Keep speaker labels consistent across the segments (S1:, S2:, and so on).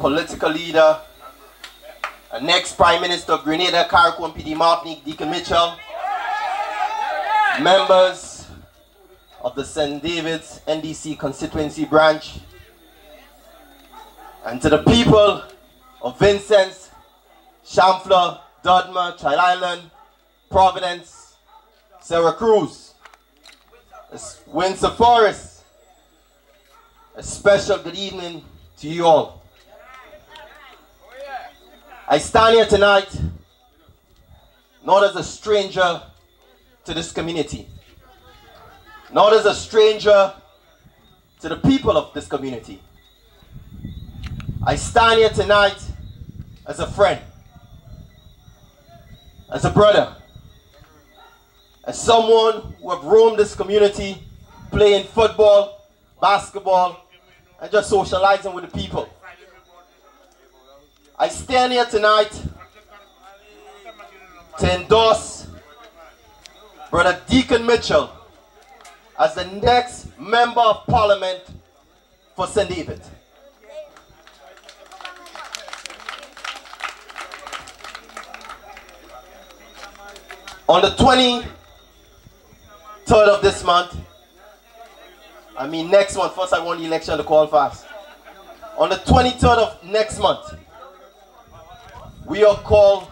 S1: political leader, and next Prime Minister of Grenada, Carriacou Petite Martinique, Dickon Mitchell, members of the St. David's NDC constituency branch, and to the people of Vincennes, Chamfla, Dudma, Child Island, Providence, Cruz, Windsor Forest, a special good evening to you all. I stand here tonight not as a stranger to this community, not as a stranger to the people of this community. I stand here tonight as a friend, as a brother, as someone who have roamed this community playing football, basketball, and just socializing with the people. I stand here tonight to endorse Brother Dickon Mitchell as the next Member of Parliament for St. David. On the 23rd of this month, I mean next month, first I want the election to call fast. On the 23rd of next month, we are called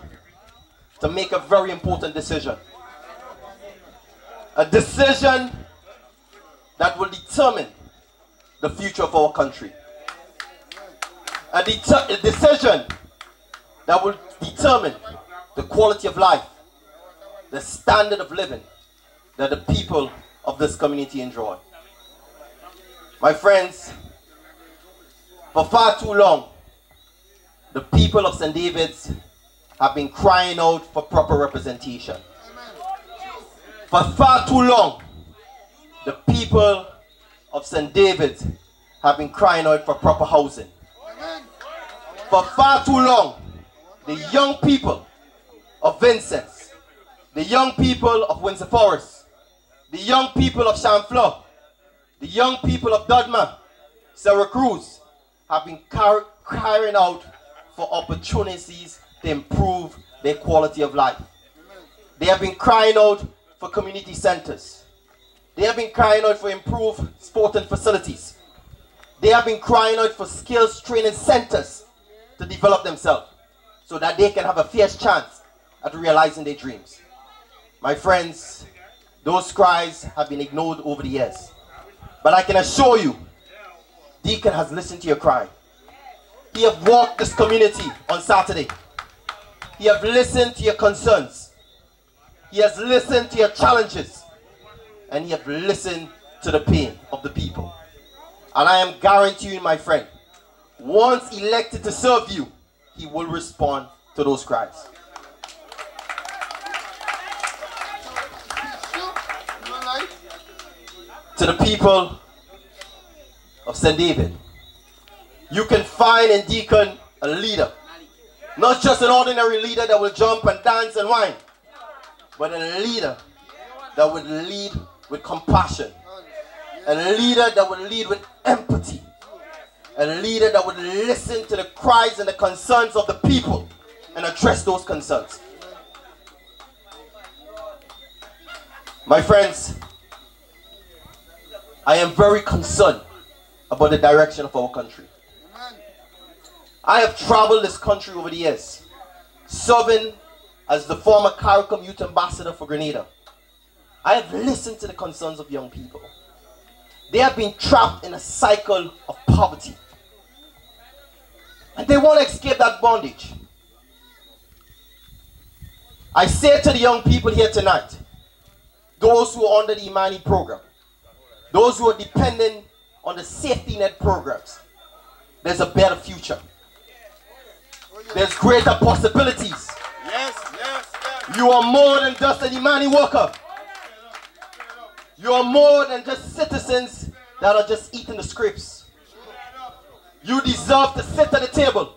S1: to make a very important decision. A decision that will determine the future of our country. A, a decision that will determine the quality of life the standard of living that the people of this community enjoy. My friends, for far too long, the people of St. David's have been crying out for proper representation. For far too long, the people of St. David's have been crying out for proper housing. For far too long, the young people of Vincennes the young people of Windsor Forest, the young people of Chamfla, the young people of Dudma, Santa Cruz have been crying out for opportunities to improve their quality of life. They have been crying out for community centers. They have been crying out for improved sporting facilities. They have been crying out for skills training centers to develop themselves so that they can have a fierce chance at realizing their dreams. My friends, those cries have been ignored over the years. But I can assure you, Dickon has listened to your cry. He have walked this community on Saturday. He have listened to your concerns. He has listened to your challenges. And he have listened to the pain of the people. And I am guaranteeing, my friend, once elected to serve you, he will respond to those cries. to the people of St. David. You can find in Dickon a leader. Not just an ordinary leader that will jump and dance and whine, but a leader that would lead with compassion. A leader that would lead with empathy. A leader that would listen to the cries and the concerns of the people and address those concerns. My friends, I am very concerned about the direction of our country. I have traveled this country over the years, serving as the former CARICOM Youth Ambassador for Grenada. I have listened to the concerns of young people. They have been trapped in a cycle of poverty. And they want to escape that bondage. I say to the young people here tonight, those who are under the Imani program, those who are dependent on the safety net programs, there's a better future. There's greater possibilities.
S2: Yes, yes, yes.
S1: You are more than just an Imani worker. You are more than just citizens that are just eating the scripts. You deserve to sit at the table.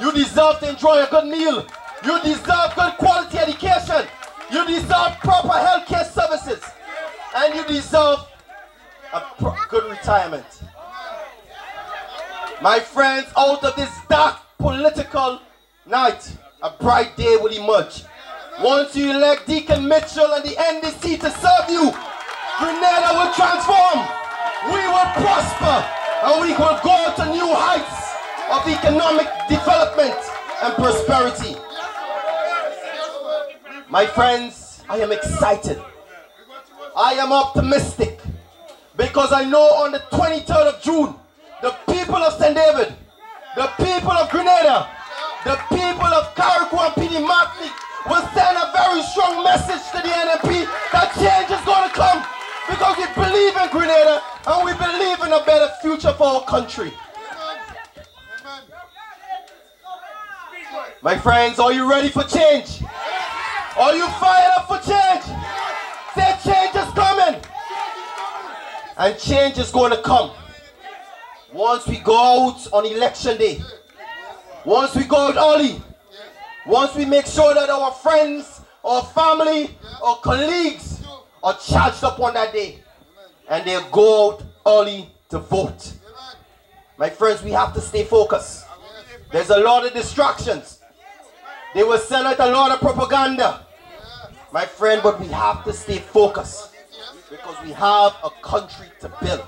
S1: You deserve to enjoy a good meal. You deserve good quality education. You deserve proper healthcare services. And you deserve a good retirement. My friends, out of this dark political night, a bright day will emerge. Once you elect Dickon Mitchell and the NDC to serve you, Grenada will transform. We will prosper and we will go to new heights of economic development and prosperity. My friends, I am excited. I am optimistic because I know on the 23rd of June, the people of St. David, the people of Grenada, the people of Carriacou and Martinique will send a very strong message to the NNP that change is going to come because we believe in Grenada and we believe in a better future for our country. My friends, are you ready for change? Are you fired up for change? Say change is coming. And change is going to come. Once we go out on election day, once we go out early, once we make sure that our friends, our family, our colleagues are charged up on that day and they go out early to vote. My friends, we have to stay focused. There's a lot of distractions. They will send out a lot of propaganda. My friend, but we have to stay focused because we have a country to build.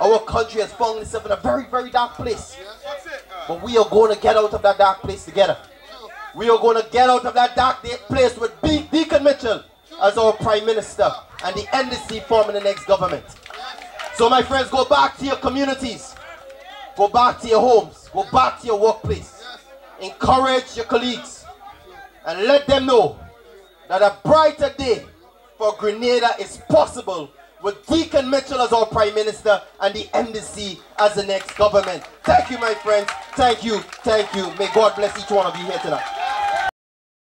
S1: Our country has found itself in a very, very dark place. But we are going to get out of that dark place together. We are going to get out of that dark place with Dickon Mitchell as our Prime Minister and the NDC forming the next government. So my friends, go back to your communities. Go back to your homes. Go back to your workplace. Encourage your colleagues and let them know that a brighter day for Grenada is possible with Dickon Mitchell as our Prime Minister and the NDC as the next government. Thank you, my friends. Thank you. Thank you. May God bless each one of you here tonight.